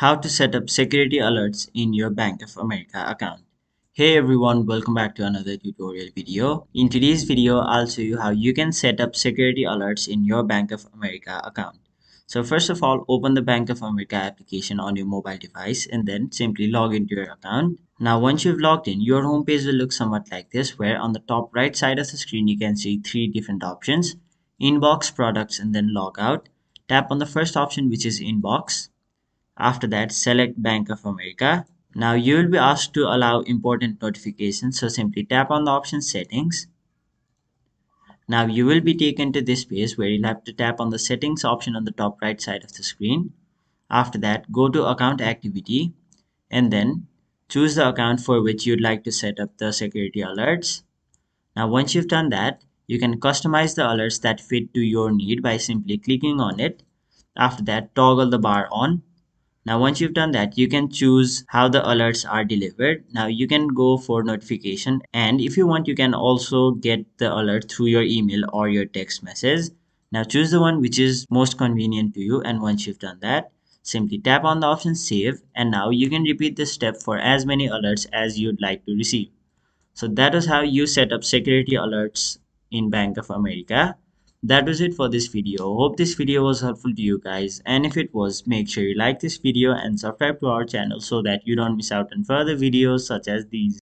How to set up security alerts in your Bank of America account. Hey everyone, welcome back to another tutorial video. In today's video, I'll show you how you can set up security alerts in your Bank of America account. So first of all, open the Bank of America application on your mobile device and then simply log into your account. Now once you've logged in, your home page will look somewhat like this where on the top right side of the screen you can see three different options. Inbox, products and then logout. Tap on the first option which is inbox after that, select Bank of America. Now you will be asked to allow important notifications. So simply tap on the option settings. Now you will be taken to this page where you'll have to tap on the settings option on the top right side of the screen. After that, go to account activity and then choose the account for which you'd like to set up the security alerts. Now once you've done that, you can customize the alerts that fit to your need by simply clicking on it. After that, toggle the bar on now once you've done that, you can choose how the alerts are delivered. Now you can go for notification and if you want, you can also get the alert through your email or your text message. Now choose the one which is most convenient to you and once you've done that, simply tap on the option save and now you can repeat this step for as many alerts as you'd like to receive. So that is how you set up security alerts in Bank of America that was it for this video. Hope this video was helpful to you guys. And if it was make sure you like this video and subscribe to our channel so that you don't miss out on further videos such as these